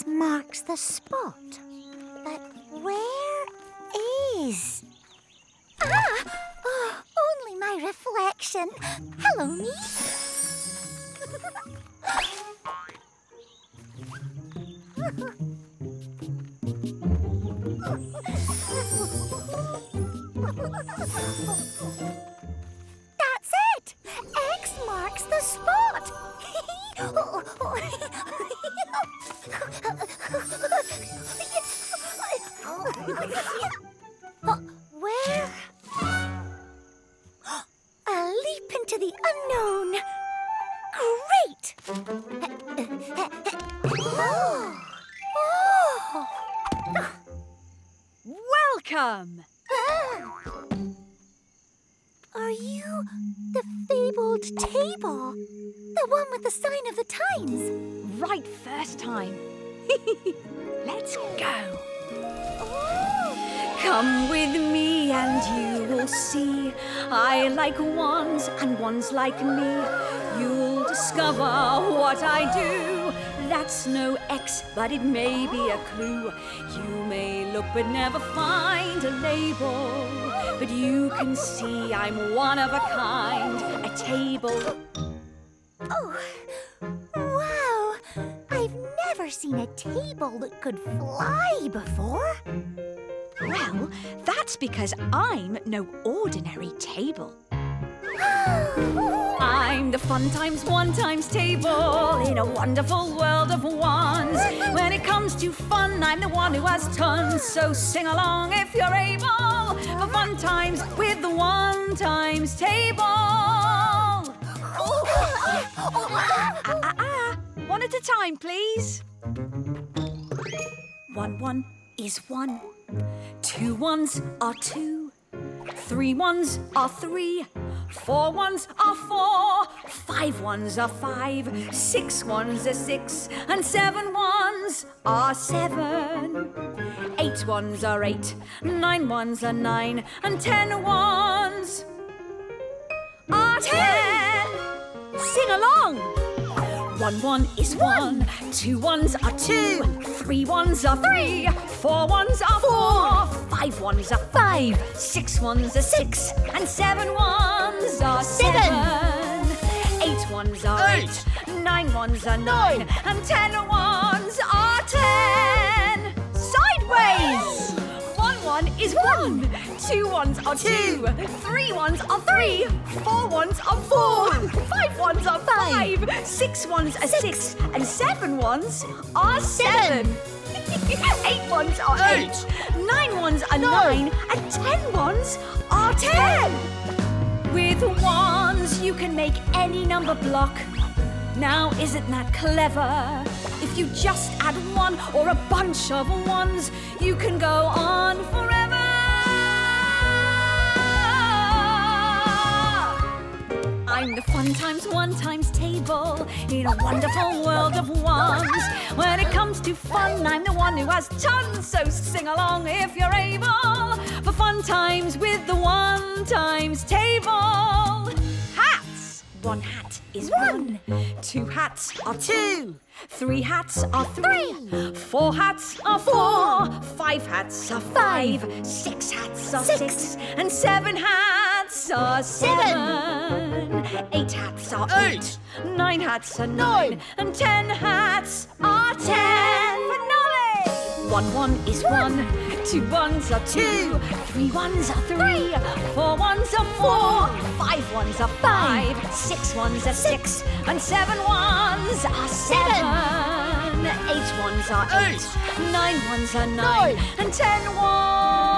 X marks the spot. But where is... Ah! Oh, only my reflection. Hello, me. That's it! X marks the spot! Leap into the unknown! Great! Oh. Oh. Welcome! Ah! Are you the fabled table? The one with the sign of the times? Right first time. Let's go. Oh! Come with me and you will see. I like ones and ones like me. You'll discover what I do. That's no X, but it may be a clue. You may look but never find a label. But you can see I'm one of a kind, a table. Oh, wow! I've never seen a table that could fly before. Well, that's because I'm no ordinary table. I'm the fun times one times table in a wonderful world of ones. When it comes to fun, I'm the one who has tons. So sing along if you're able for fun times with the one times table. Ah, ah, ah. One at a time, please. One one is one. Two ones are two. Three ones are three. Four ones are four. Five ones are five. Six ones are six. And seven ones are seven. Eight ones are eight. Nine ones are nine. And ten ones are ten. One one is one, two ones are two, three ones are three, four ones are four, five ones are five, six ones are six, and seven ones are seven. Eight ones are eight, nine ones are nine, and ten ones are ten. Sideways! One one is one, two ones are two, three ones are three, four ones are four, five ones are five, six ones are six, and seven ones are seven. Eight ones are eight, nine ones are nine, and ten ones are ten. With ones, you can make any number block. Now, isn't that clever? If you just add one or a bunch of ones, you can go on forever. The fun times one times table in a wonderful world of ones. When it comes to fun, I'm the one who has tons. So sing along if you're able for fun times with the one times table. Hats! One hat is one. Two hats are two. Three hats are three. Four hats are four. Five hats are five. Six hats are six. And seven hats are seven. Eight hats are eight. Nine hats are nine. And ten hats are ten. Finale! One one is one. Two ones are two. Three ones are three. Four ones are four. Five ones are five. Six ones are six. And seven ones are seven. Eight ones are eight. Nine ones are nine. And ten ones